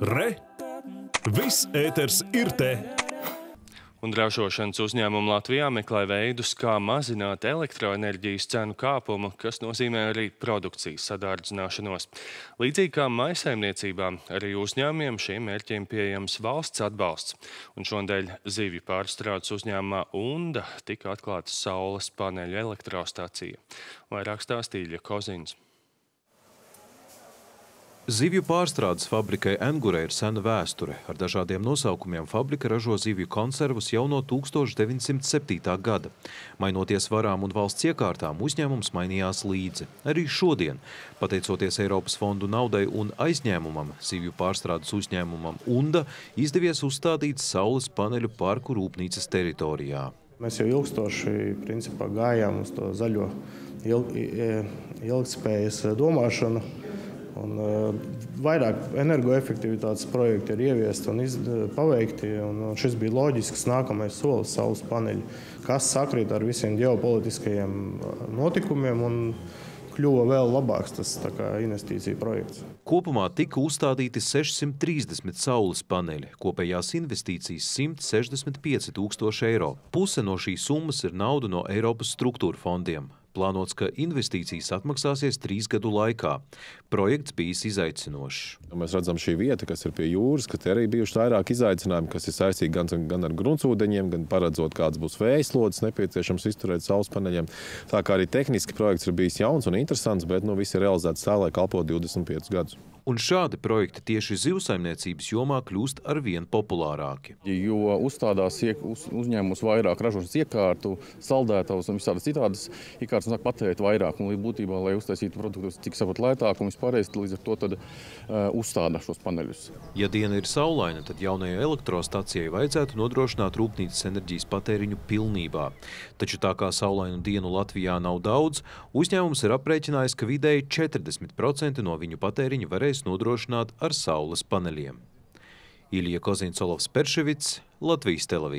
Re! Viss ēters ir te! Un ražošanas uzņēmumi Latvijā meklē veidus, kā mazināt elektroenerģijas cenu kāpumu, kas nozīmē arī produkcijas sadārdzināšanos. Līdzīgi kā maisaimniecībām, arī uzņēmumiem šiem mērķiem pieejams valsts atbalsts. Un šodien zivju pārstrādes uzņēmumā UNDA tika atklāta saules paneļu elektrostācija. Vairāk stāstīja Kozins. Zivju pārstrādes fabrikai Engure ir sena vēsture. Ar dažādiem nosaukumiem fabrika ražo zivju konservus jau no 1907. gada. Mainoties varām un valsts iekārtām, uzņēmums mainījās līdzi. Arī šodien, pateicoties Eiropas fondu naudai un aizņēmumam, zivju pārstrādes uzņēmumam UNDA izdevies uzstādīt saules paneļu parku rūpnīcas teritorijā. Mēs jau ilgstoši principā, gājām uz to zaļo ilg, ilgspējas domāšanu. Un, uh, vairāk energoefektivitātes projekti ir ieviesti un iz, paveikti. Un šis bija loģisks nākamais solis saules paneļi, kas sakrīt ar visiem ģeopolitiskajiem notikumiem. Un, kļuva vēl labāks tas kā, investīcija projekts. Kopumā tika uzstādīti 630 saules paneļi, kopējās investīcijas 165 tūkstoši eiro. Puse no šīs summas ir nauda no Eiropas struktūra fondiem. Plānots, ka investīcijas atmaksāsies trīs gadu laikā. Projekts bijis izaicinošs. Mēs redzam, šī vieta, kas ir pie jūras, ka te arī bijuši vairāk izaicinājumu, kas ir saistīti gan, gan ar gruntsūdeņiem, gan paredzot, kāds būs vējas lodes nepieciešams izturēt saules paneļiem. Tā kā arī tehniski projekts ir bijis jauns un interesants, bet nu, viss ir realizēts tā, lai kalpo 25 gadus. Un šādi projekti tieši zivsaimniecības jomā kļūst ar vien populārāki. Jo uzstādās uz, uzņēmumus vairāk ražošanas iekārtu, saldētavas un visādas citādas iekārtas un sāk patērēt vairāk. Un būtībā, lai uztaisītu produktus cik sapat lētāk un vispārējais, līdz ar to tad uh, uzstāda šos paneļus. Ja diena ir saulaina, tad jaunajai elektrostacijai vajadzētu nodrošināt rūpnīcas enerģijas patēriņu pilnībā. Taču tā kā saulainu dienu Latvijā nav daudz, uzņēmums ir aprēķinājis, ka vidēji 40% no viņu patēriņa varēs nodrošināt ar saules paneļiem. Ilija Kozinsolovs Perševits, Latvijas televīzija.